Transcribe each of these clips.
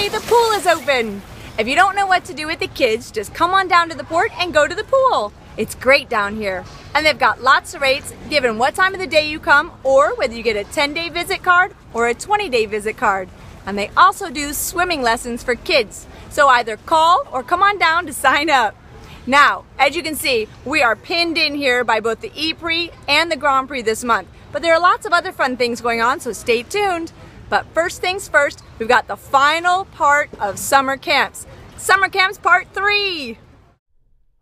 Yay, the pool is open! If you don't know what to do with the kids, just come on down to the port and go to the pool. It's great down here. And they've got lots of rates given what time of the day you come or whether you get a 10 day visit card or a 20 day visit card. And they also do swimming lessons for kids. So either call or come on down to sign up. Now, as you can see, we are pinned in here by both the E-Prix and the Grand Prix this month. But there are lots of other fun things going on, so stay tuned. But first things first, we've got the final part of summer camps. Summer camps part three.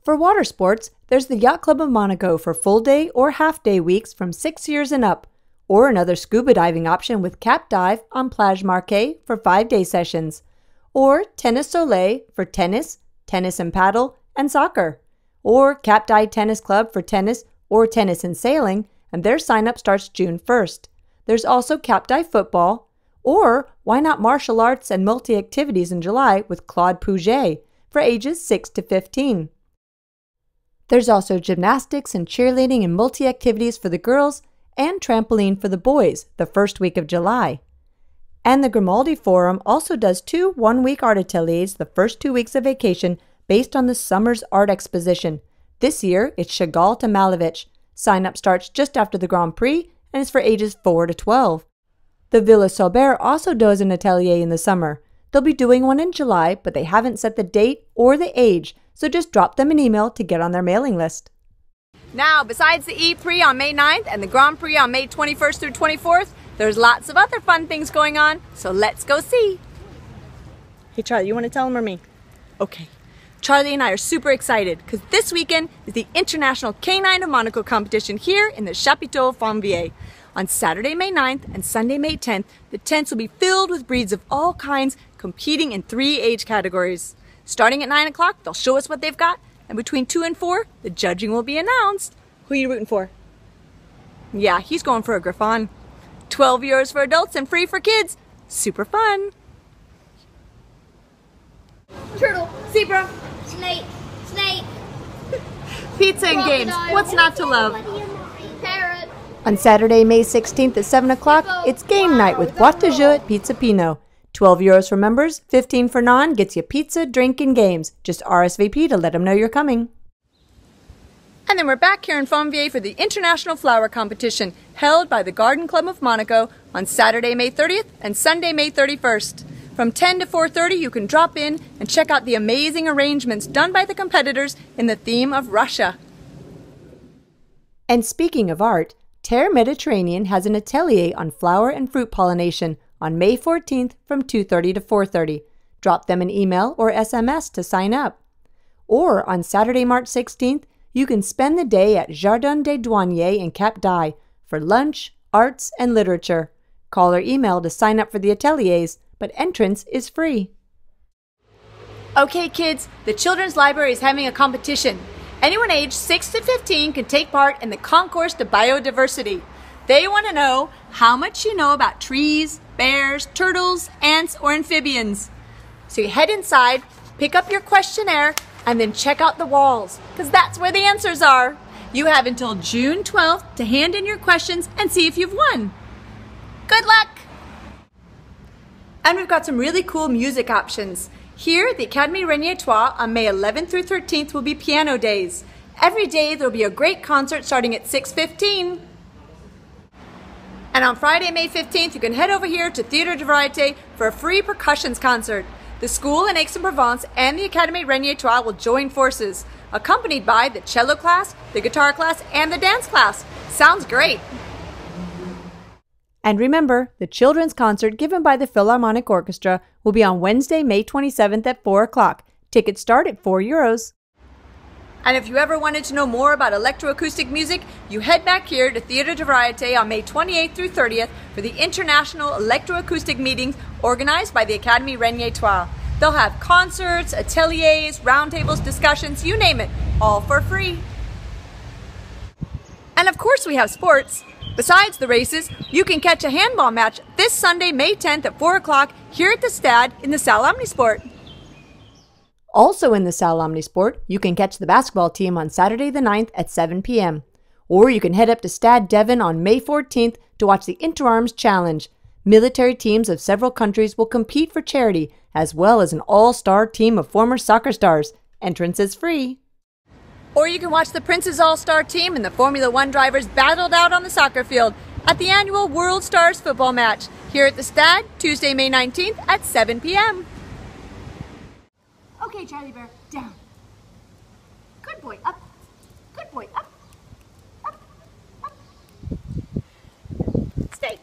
For water sports, there's the Yacht Club of Monaco for full day or half day weeks from six years and up, or another scuba diving option with Cap Dive on Plage Marquet for five day sessions, or Tennis Soleil for tennis, tennis and paddle, and soccer, or Cap Dive Tennis Club for tennis or tennis and sailing, and their sign up starts June 1st. There's also Cap Dive Football, or why not martial arts and multi activities in July with Claude Pouget for ages 6 to 15? There's also gymnastics and cheerleading and multi activities for the girls and trampoline for the boys the first week of July. And the Grimaldi Forum also does two one week art ateliers the first two weeks of vacation based on the summer's art exposition. This year it's Chagall to Malevich. Sign up starts just after the Grand Prix and is for ages 4 to 12. The Villa Sauber also does an atelier in the summer. They'll be doing one in July, but they haven't set the date or the age, so just drop them an email to get on their mailing list. Now, besides the E-Prix on May 9th and the Grand Prix on May 21st through 24th, there's lots of other fun things going on, so let's go see. Hey, Charlie, you want to tell them or me? Okay. Charlie and I are super excited because this weekend is the International Canine of Monaco competition here in the Chapiteau Fontvieille. On Saturday, May 9th and Sunday, May 10th, the tents will be filled with breeds of all kinds competing in three age categories. Starting at 9 o'clock, they'll show us what they've got, and between 2 and 4, the judging will be announced. Who are you rooting for? Yeah, he's going for a Griffon. 12 euros for adults and free for kids. Super fun. Turtle. Zebra. Snake. Snake. Pizza and games. What's not to love? On Saturday, May 16th at 7 o'clock, it's game night with Boîte de Jeu at Pizza Pino. 12 euros for members, 15 for non, gets you pizza, drink, and games. Just RSVP to let them know you're coming. And then we're back here in Fontvieille for the International Flower Competition held by the Garden Club of Monaco on Saturday, May 30th and Sunday, May 31st. From 10 to 4:30 you can drop in and check out the amazing arrangements done by the competitors in the theme of Russia. And speaking of art, Terre Mediterranean has an atelier on flower and fruit pollination on May 14th from 2:30 to 4:30. Drop them an email or SMS to sign up. Or on Saturday, March 16th, you can spend the day at Jardin des Douaniers in Cap d'Ail for lunch, arts, and literature. Call or email to sign up for the ateliers, but entrance is free. Okay, kids, the Children's Library is having a competition. Anyone aged 6 to 15 can take part in the Concours de Biodiversity. They want to know how much you know about trees, bears, turtles, ants, or amphibians. So you head inside, pick up your questionnaire, and then check out the walls, because that's where the answers are. You have until June 12th to hand in your questions and see if you've won. Good luck! And we've got some really cool music options. Here, the Académie Rainier Trois on May 11th through 13th will be piano days. Every day there'll be a great concert starting at 6.15. And on Friday, May 15th, you can head over here to Theatre de Variété for a free percussions concert. The school in Aix-en-Provence and the Académie Rainier Trois will join forces, accompanied by the cello class, the guitar class, and the dance class. Sounds great! And remember, the children's concert given by the Philharmonic Orchestra will be on Wednesday, May 27th at 4 o'clock. Tickets start at 4 euros. And if you ever wanted to know more about electroacoustic music, you head back here to Theatre de Variété on May 28th through 30th for the International Electroacoustic Meetings organized by the Académie Rainier Trois. They'll have concerts, ateliers, roundtables, discussions, you name it, all for free. And of course, we have sports. Besides the races, you can catch a handball match this Sunday, May 10th at 4 o'clock here at the Stad in the Salle Omnisport. Also in the Salle Omnisport, you can catch the basketball team on Saturday the 9th at 7 p.m. Or you can head up to Stad Devon on May 14th to watch the Interarms Challenge. Military teams of several countries will compete for charity, as well as an all star team of former soccer stars. Entrance is free. Or you can watch the Prince's All Star team and the Formula One drivers battled out on the soccer field at the annual World Stars football match here at the Stad, Tuesday, May 19th at 7 p.m. Okay, Charlie Bear, down. Good boy, up. Good boy, up. Up, up. Stay.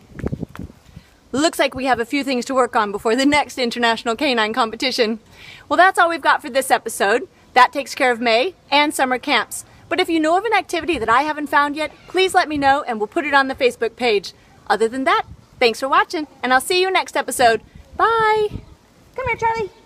Looks like we have a few things to work on before the next International Canine Competition. Well, that's all we've got for this episode. That takes care of May and summer camps. But if you know of an activity that I haven't found yet, please let me know and we'll put it on the Facebook page. Other than that, thanks for watching and I'll see you next episode. Bye. Come here, Charlie.